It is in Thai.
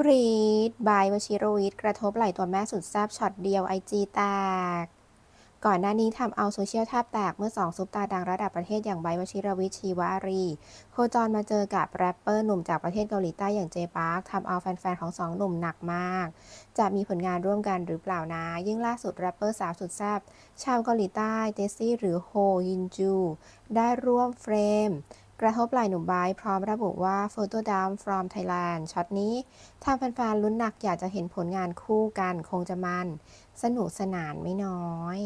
กรี๊ดไบร์ทวชิรวิชญ์กระทบไหล่ตัวแม่สุดแซ่บช็อตเดียว IG แตก ก่อนหน้านี้ทำเอาโซเชียลแทบแตกเมื่อสองซุปตาดังระดับประเทศอย่างไบร์ทวชิรวิชญ์ชีวอารี โคจรมาเจอกับแรปเปอร์หนุ่มจากประเทศเกาหลีใต้อย่าง Jay Park ทำเอาแฟนๆ ของสองหนุ่มหนักมาก จะมีผลงานร่วมกันหรือเปล่านะ ยิ่งล่าสุดแรปเปอร์สาวสุดแซ่บชาวเกาหลีใต้เจสซี่หรือโฮยินจู ได้ร่วมเฟรม กระทบไหล่หนุ่มไบร์พร้อมระบุว่า Photo Down from Thailand ช็อตนี้ทางแฟนๆลุ้นหนักอยากจะเห็นผลงานคู่กันคงจะมัน สนุกสนานไม่น้อย